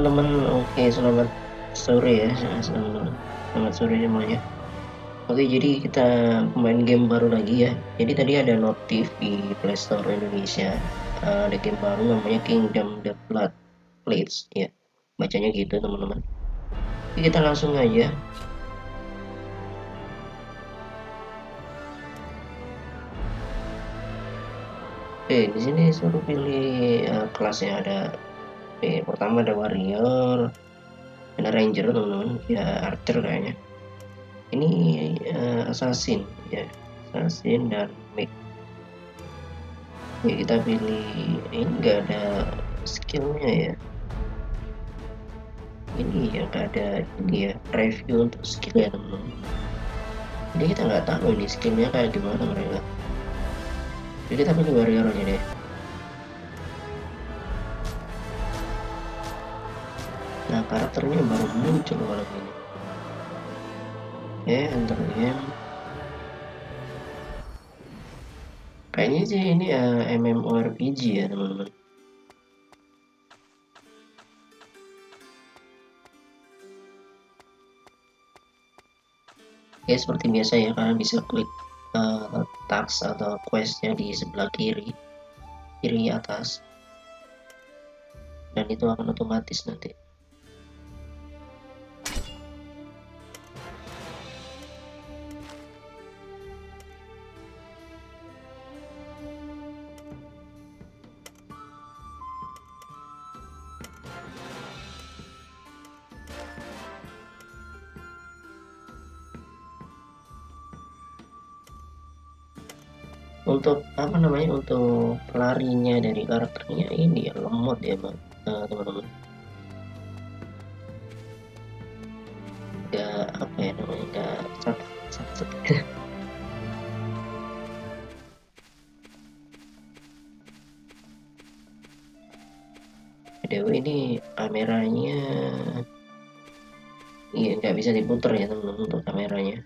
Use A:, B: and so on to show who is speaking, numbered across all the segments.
A: Teman-teman, oke selamat sore ya, selamat, selamat sore semuanya. Oke jadi kita main game baru lagi ya. Jadi tadi ada notif di Playstore Indonesia, uh, ada game baru namanya Kingdom the Blood Plates ya. Bacanya gitu teman-teman. Kita langsung aja Oke, di sini suruh pilih uh, kelasnya ada Oke, pertama ada warrior, ada ranger teman-teman, ya archer kayaknya. Ini uh, assassin ya, assassin dan mage. Ya kita pilih ini enggak ada skillnya ya. Ini ya enggak ada ini ya review untuk skill ya teman-teman. Jadi kita nggak tahu ini skillnya kayak gimana mereka jadi kita pilih warrior aja deh karakternya baru muncul kalau ini. Oke enter game kayaknya sih ini uh, eh, MMORPG ya teman-teman. Oke, seperti biasa ya, kalian bisa klik uh, task atau questnya di sebelah kiri kiri atas. Dan itu akan otomatis nanti untuk apa namanya untuk larinya dari karakternya ini ya lemot ya bang. Uh, teman-teman. Nggak apa ya namanya nggak sat sat, sat. Dewa ini kameranya iya nggak bisa diputar ya teman-teman untuk kameranya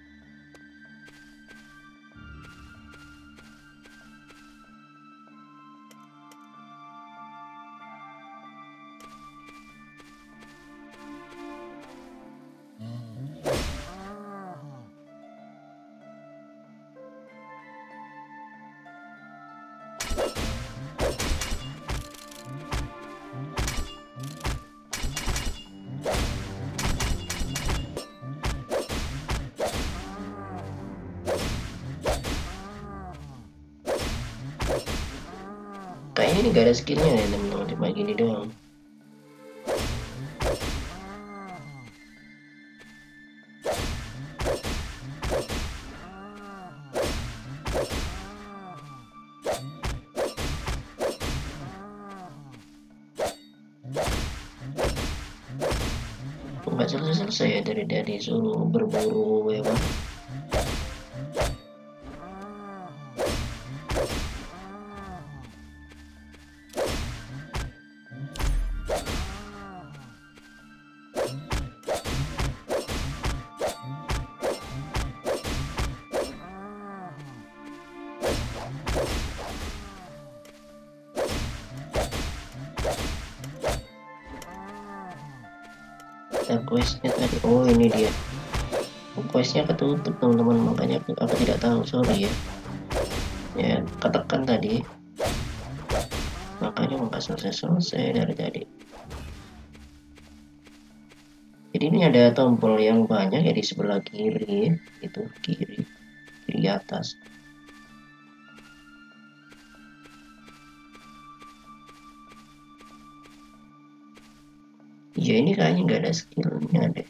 A: ini gak ada skillnya ya teman-teman cuma gini doang. Nggak selesai-selesai ya dari dari suruh berburu ya bang questnya tadi. Oh ini dia. Questnya ketutup teman-teman. Makanya aku, aku tidak tahu. Sorry ya. Ya ketekan tadi. Makanya nggak selesai-selesai dari tadi. Jadi ini ada tombol yang banyak ya di sebelah kiri. Itu kiri kiri atas ya ini kayaknya nggak ada skillnya deh.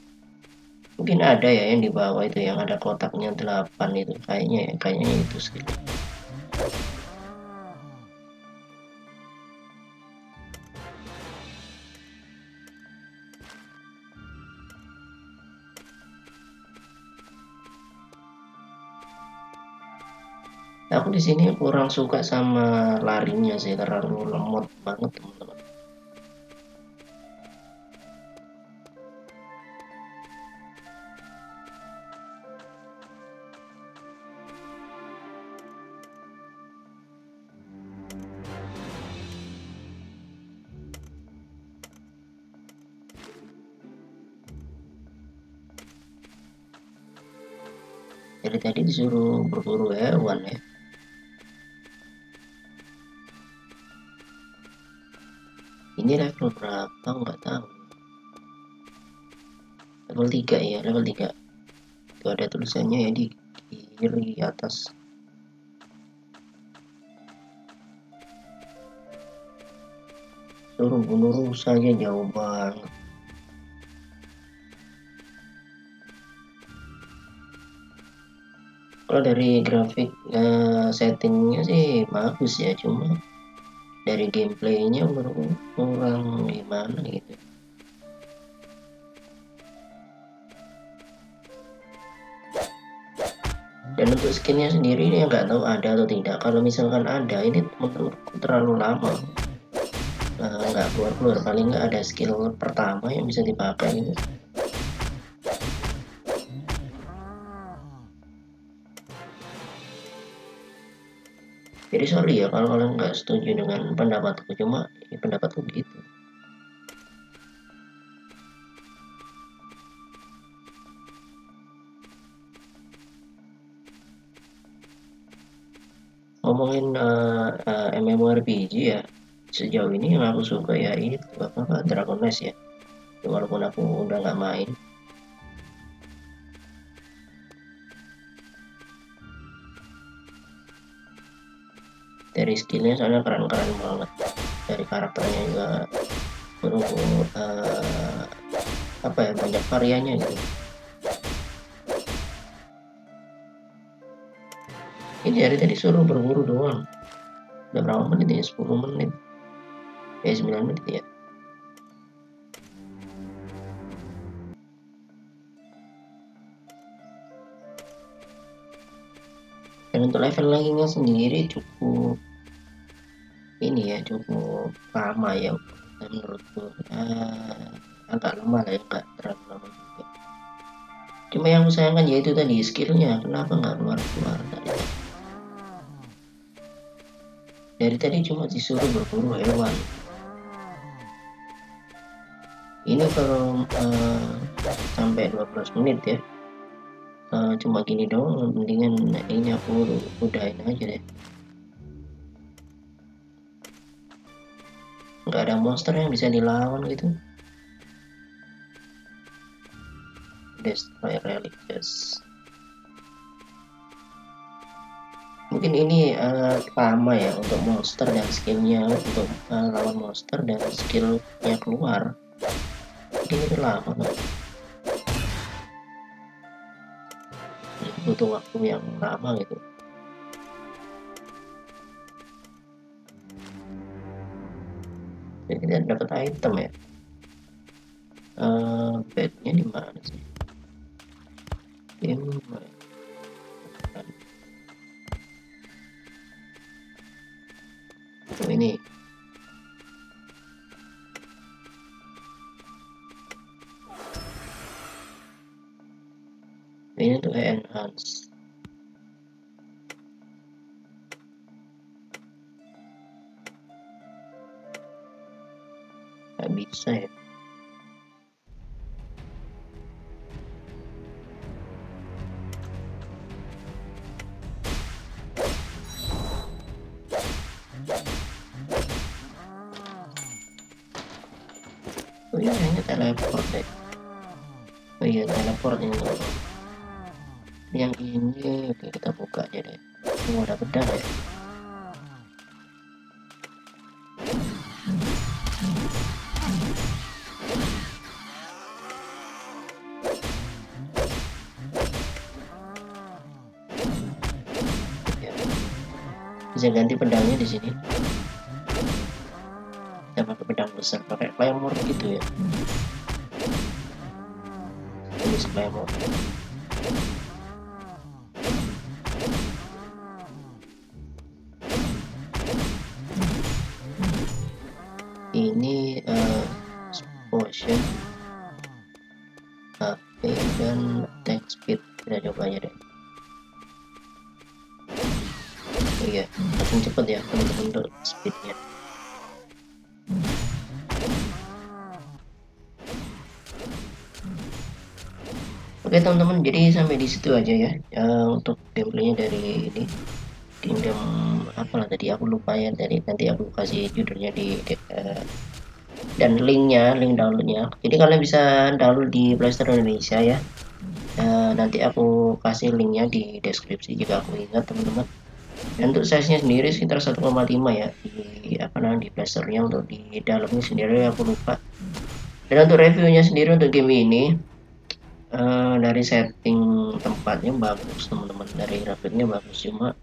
A: Mungkin ada ya yang di bawah itu yang ada kotaknya 8 itu. Kayaknya ya kayaknya itu skill aku di sini kurang suka sama larinya sih terlalu lemot banget. teman-teman dari tadi disuruh berburu hewan ya. Ini level berapa nggak tahu. Level 3 ya level 3 itu ada tulisannya ya di kiri atas. Suruh bunuh saja jauh banget kalau dari grafik uh, settingnya sih bagus ya cuma dari gameplaynya kurang gimana gitu. Dan untuk skinnya sendiri ini nggak tahu ada atau tidak. Kalau misalkan ada ini menurutku terlalu lama. Eh, nggak uh, keluar-keluar. Paling nggak ada skill pertama yang bisa dipakai gitu jadi sorry ya kalau kalian nggak setuju dengan pendapatku cuma ya pendapatku gitu. Ngomongin uh, uh, MMORPG ya sejauh ini yang aku suka ya itu apa apa Dragon Nest ya walaupun aku udah nggak main dari skillnya soalnya keren-keren banget. Dari karakternya juga menurutku uh, apa ya banyak variannya gitu. Ini dari tadi suruh berburu doang. Udah berapa menit ya? 10 menit. Eh 9 menit ya dan untuk level lagi sendiri cukup ini ya cukup lama ya menurutku. Uh, agak lama lah ya enggak terlalu lama juga. Cuma yang sayangkan yaitu tadi skillnya. Kenapa nggak keluar keluar dari dari tadi cuma disuruh berburu hewan. Ini kalau uh, sampai 12 menit ya uh, cuma gini doang mendingan ini aku udahin aja deh. Nggak ada monster yang bisa dilawan gitu. Destroy relics mungkin ini uh, lama ya untuk monster dan skillnya untuk uh, lawan monster dan skillnya keluar. Mungkin itu lama? Butuh waktu yang lama gitu. Jadi kita dapat item ya. Uh, bednya di mana sih? Game ini enhance nggak bisa ya. Oh iya, ini teleport deh. Oh iya, teleport ini yang ini oke kita buka aja deh. Oh ada pedang ya? Bisa ganti pedangnya di sini. Kita pakai pedang besar pakai claymore gitu ya. Ini claymore HP dan attack speed kita coba aja deh. Oh iya makin cepet ya teman-teman speednya. Oke teman-teman, jadi sampai di situ aja ya uh, untuk gameplaynya dari ini. Kingdom apalah tadi aku lupa ya tadi nanti aku kasih judulnya di uh, dan linknya link downloadnya. Jadi kalian bisa download di Playstore Indonesia ya. Uh, nanti aku kasih linknya di deskripsi jika aku ingat teman-teman. Dan untuk size nya sendiri sekitar 1,5 ya di apa namanya di Playstore-nya untuk di dalamnya sendiri aku lupa. Dan untuk reviewnya sendiri untuk game ini uh, dari setting tempatnya bagus teman-teman. Dari grafiknya bagus cuma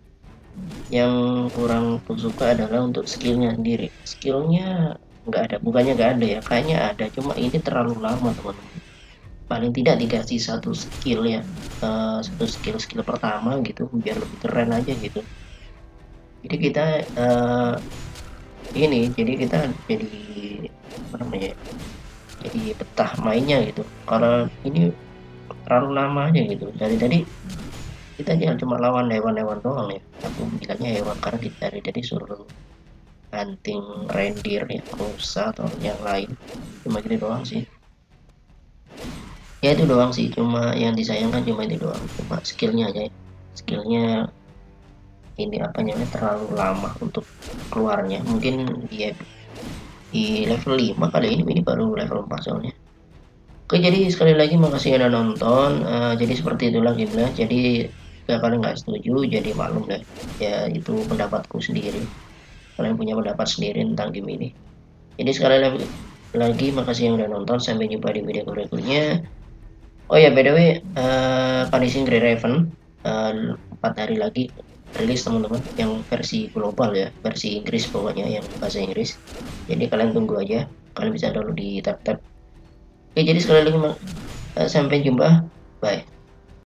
A: yang kurang aku suka adalah untuk skillnya sendiri. Skillnya nggak ada bukannya nggak ada ya kayaknya ada. Cuma ini terlalu lama teman-teman. Paling tidak dikasih satu skill ya uh, satu skill skill pertama gitu biar lebih keren aja gitu. Jadi kita uh, ini jadi kita jadi apa namanya jadi betah mainnya gitu. Karena ini terlalu lama aja gitu. Dari tadi kita jangan cuma lawan hewan-hewan doang ya. Aku bilangnya hewan karena kita dari tadi suruh hunting reindeer ya rusa atau yang lain. Cuma gitu doang sih. Ya itu doang sih. Cuma yang disayangkan cuma itu doang. Cuma skillnya aja. Ya. skillnya ini apa namanya terlalu lama untuk keluarnya. Mungkin dia di level 5 kali ini ini baru level 4 soalnya. Oke jadi sekali lagi makasih udah nonton. Uh, jadi seperti itulah gamenya. Jadi jika kalian nggak setuju jadi maklum deh. Ya itu pendapatku sendiri kalian punya pendapat sendiri tentang game ini. Jadi sekali lagi, makasih yang udah nonton. Sampai jumpa di video berikutnya. Oh ya by the way uh, Punishing Grey Raven uh, 4 hari lagi rilis teman-teman yang versi global ya. Versi Inggris pokoknya yang bahasa Inggris. Jadi kalian tunggu aja. Kalian bisa download di tab-tab. Oke, jadi sekali lagi uh, sampai jumpa. Bye.